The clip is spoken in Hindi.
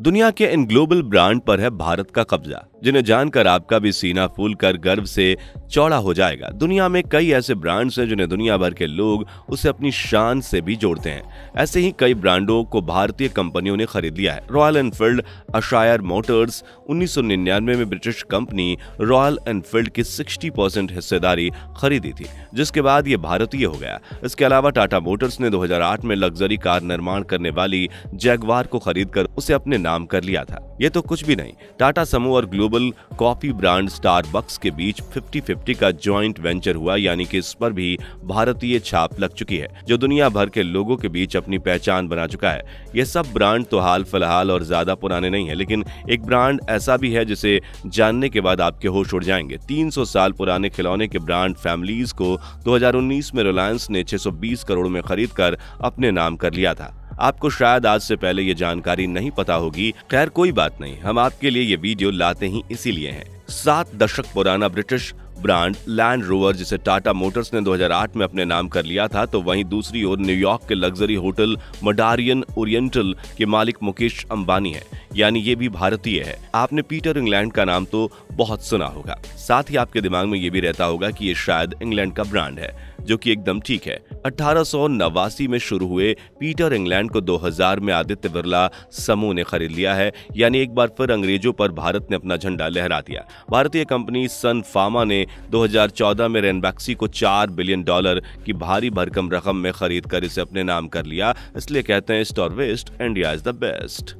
दुनिया के इन ग्लोबल ब्रांड पर है भारत का कब्जा। जिन्हें जानकर आपका भी सीना फूल कर गर्व से चौड़ा हो जाएगा। दुनिया में कई ऐसे ब्रांड्स हैं जिन्हें दुनिया भर के लोग उसे अपनी शान से भी जोड़ते हैं। ऐसे ही कई ब्रांडों को भारतीय कंपनियों ने खरीद लिया है। रॉयल एनफील्ड अशायर मोटर्स 1999 में ब्रिटिश कंपनी रॉयल एनफील्ड की 60 परसेंट हिस्सेदारी खरीदी थी, जिसके बाद ये भारतीय हो गया। इसके अलावा टाटा मोटर्स ने 2008 में लग्जरी कार निर्माण करने वाली जैगवार को खरीदकर उसे अपने नाम कर लिया था। ये तो कुछ भी नहीं। टाटा समूह और ग्लोबल कॉफ़ी ब्रांड स्टारबक्स के बीच 50-50 का जॉइंट वेंचर हुआ, यानी कि इस पर भी भारतीय छाप लग चुकी है, जो दुनिया भर के लोगों के बीच अपनी पहचान बना चुका है। ये सब ब्रांड तो हाल फ़िलहाल और ज़्यादा पुराने नहीं है, लेकिन एक ब्रांड ऐसा भी है जिसे जानने के बाद आपके होश उड़ जाएँगे। 300 साल पुराने खिलौने के ब्रांड फैमिलीज़ को 2019 में रिलायंस ने 620 करोड़ में खरीद कर अपने नाम कर लिया था। आपको शायद आज से पहले ये जानकारी नहीं पता होगी। खैर, कोई बात नहीं। हम आपके लिए ये वीडियो लाते ही इसीलिए हैं। सात दशक पुराना ब्रिटिश ब्रांड लैंड रोवर, जिसे टाटा मोटर्स ने 2008 में अपने नाम कर लिया था तो वहीं दूसरी ओर न्यूयॉर्क के लग्जरी होटल मडारियन ओरिएंटल के मालिक मुकेश अंबानी है। यानी ये भी भारतीय है। आपने पीटर इंग्लैंड का नाम तो बहुत सुना होगा। साथ ही आपके दिमाग में ये भी रहता होगा कि ये शायद इंग्लैंड का ब्रांड है, जो कि एकदम ठीक है। अठारह में शुरू हुए पीटर इंग्लैंड को 2000 में आदित्य बिरला समूह ने खरीद लिया है। यानी एक बार फिर अंग्रेज़ों पर भारत ने अपना झंडा लहरा दिया। भारतीय कंपनी सन फार्मा ने 2014 में रेनबैक्सी को 4 बिलियन डॉलर की भारी भरकम रकम में खरीद कर इसे अपने नाम कर लिया। इसलिए कहते हैं east or west, India is the best.